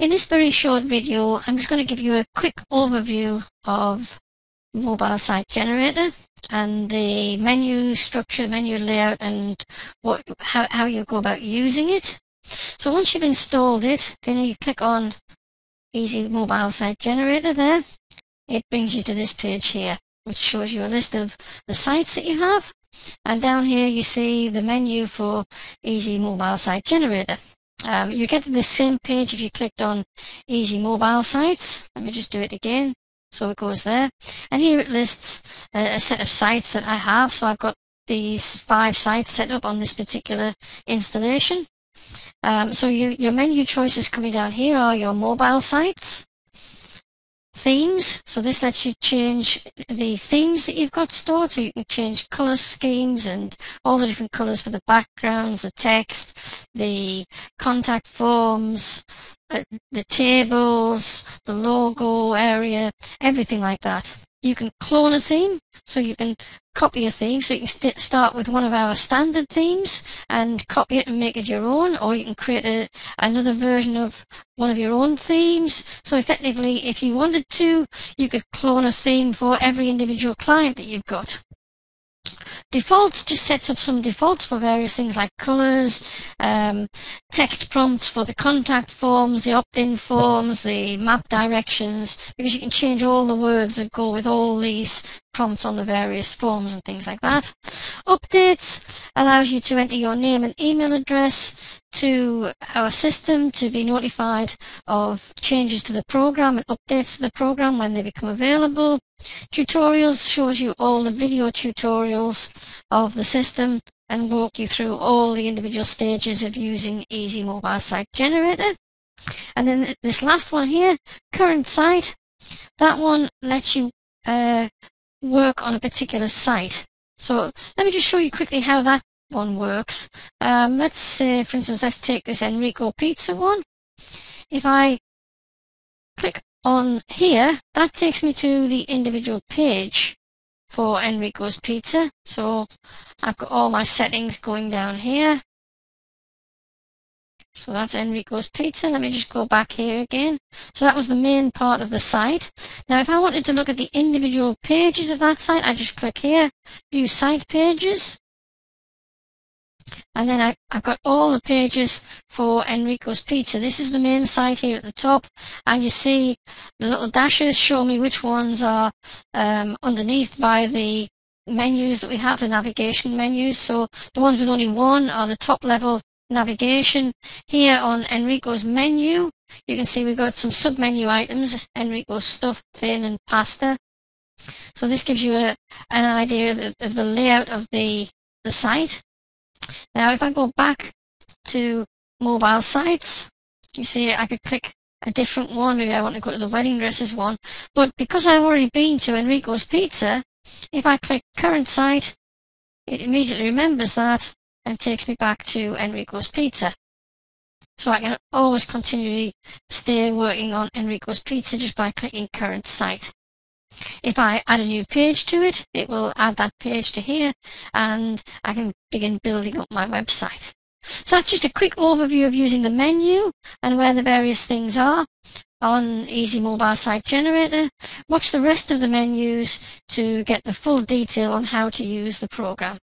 In this very short video, I'm just going to give you a quick overview of mobile site generator and the menu structure, menu layout and what how, how you go about using it. So once you've installed it, then you click on Easy Mobile Site Generator there. It brings you to this page here, which shows you a list of the sites that you have. And down here you see the menu for Easy Mobile Site Generator. Um, you get to the same page if you clicked on Easy Mobile Sites. Let me just do it again. So it goes there. And here it lists a, a set of sites that I have. So I've got these five sites set up on this particular installation. Um, so you, your menu choices coming down here are your mobile sites, themes. So this lets you change the themes that you've got stored. So you can change color schemes and all the different colors for the backgrounds, the text, the contact forms, uh, the tables, the logo area, everything like that. You can clone a theme, so you can copy a theme, so you can st start with one of our standard themes and copy it and make it your own, or you can create a, another version of one of your own themes. So effectively, if you wanted to, you could clone a theme for every individual client that you've got. Defaults just sets up some defaults for various things like colors, um, text prompts for the contact forms, the opt-in forms, the map directions, because you can change all the words that go with all these prompts on the various forms and things like that. Updates allows you to enter your name and email address to our system to be notified of changes to the program and updates to the program when they become available. Tutorials shows you all the video tutorials of the system and walk you through all the individual stages of using Easy Mobile Site Generator. And then this last one here, current site, that one lets you uh, work on a particular site. So let me just show you quickly how that one works. Um, let's say, for instance, let's take this Enrico Pizza one. If I click on here, that takes me to the individual page for Enrico's Pizza. So I've got all my settings going down here. So that's Enrico's Pizza. Let me just go back here again. So that was the main part of the site. Now if I wanted to look at the individual pages of that site, I just click here, View Site Pages. And then I, have got all the pages for Enrico's Pizza. This is the main site here at the top. And you see the little dashes show me which ones are um, underneath by the menus that we have, the navigation menus. So the ones with only one are the top level navigation. Here on Enrico's menu, you can see we've got some sub-menu items, Enrico's stuffed thin and pasta. So this gives you a, an idea of the, of the layout of the, the site. Now if I go back to mobile sites, you see I could click a different one, maybe I want to go to the wedding dresses one, but because I've already been to Enrico's Pizza, if I click current site, it immediately remembers that and takes me back to Enrico's Pizza. So I can always continually stay working on Enrico's Pizza just by clicking current site. If I add a new page to it, it will add that page to here and I can begin building up my website. So that's just a quick overview of using the menu and where the various things are on Easy Mobile Site Generator. Watch the rest of the menus to get the full detail on how to use the program.